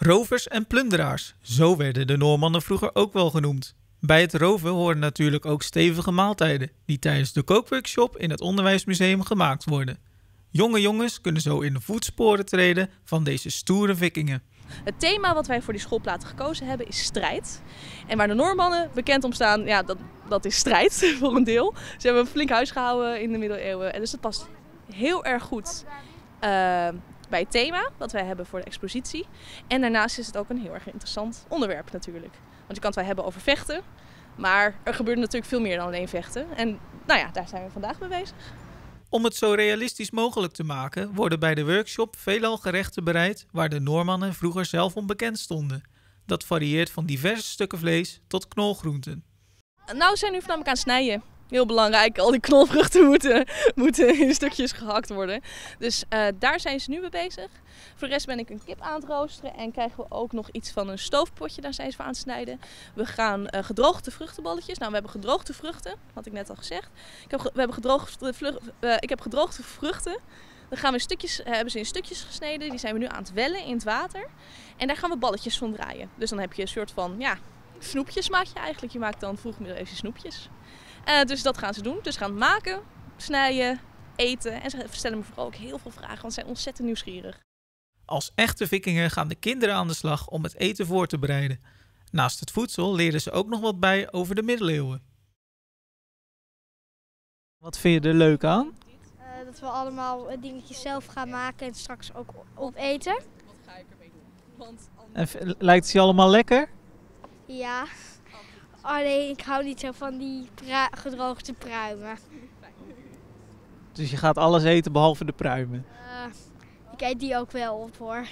Rovers en plunderaars, zo werden de Noormannen vroeger ook wel genoemd. Bij het roven horen natuurlijk ook stevige maaltijden, die tijdens de kookworkshop in het Onderwijsmuseum gemaakt worden. Jonge jongens kunnen zo in de voetsporen treden van deze stoere vikingen. Het thema wat wij voor die schoolplaten gekozen hebben is strijd. En waar de Noormannen bekend om staan, ja, dat, dat is strijd voor een deel. Ze hebben een flink huis gehouden in de middeleeuwen. En dus dat past heel erg goed uh, bij het thema dat wij hebben voor de expositie. En daarnaast is het ook een heel erg interessant onderwerp natuurlijk. Want je kan het wel hebben over vechten, maar er gebeurt natuurlijk veel meer dan alleen vechten. En nou ja, daar zijn we vandaag mee bezig. Om het zo realistisch mogelijk te maken, worden bij de workshop veelal gerechten bereid waar de Noormannen vroeger zelf onbekend stonden. Dat varieert van diverse stukken vlees tot knolgroenten. Nou zijn we nu voornamelijk aan het snijden heel belangrijk. Al die knolvruchten moeten, moeten in stukjes gehakt worden. Dus uh, daar zijn ze nu mee bezig. Voor de rest ben ik een kip aan het roosteren en krijgen we ook nog iets van een stoofpotje. Daar zijn ze voor aan het snijden. We gaan uh, gedroogde vruchtenballetjes. Nou, we hebben gedroogde vruchten, had ik net al gezegd. Ik heb, we hebben gedroogde, uh, ik heb gedroogde vruchten. Dan gaan we stukjes, hebben ze in stukjes gesneden. Die zijn we nu aan het wellen in het water. En daar gaan we balletjes van draaien. Dus dan heb je een soort van, ja, snoepjes eigenlijk. Je maakt dan vroeg even snoepjes. Uh, dus dat gaan ze doen. Dus gaan maken, snijden, eten. En ze stellen me vooral ook heel veel vragen, want ze zijn ontzettend nieuwsgierig. Als echte vikingen gaan de kinderen aan de slag om het eten voor te bereiden. Naast het voedsel leren ze ook nog wat bij over de middeleeuwen. Wat vind je er leuk aan? Uh, dat we allemaal dingetjes zelf gaan maken en straks ook opeten. Wat ga ik ermee doen? Want en lijkt het je allemaal lekker? Ja. Alleen ik hou niet zo van die gedroogde pruimen. Dus je gaat alles eten behalve de pruimen? Uh, ik eet die ook wel op hoor.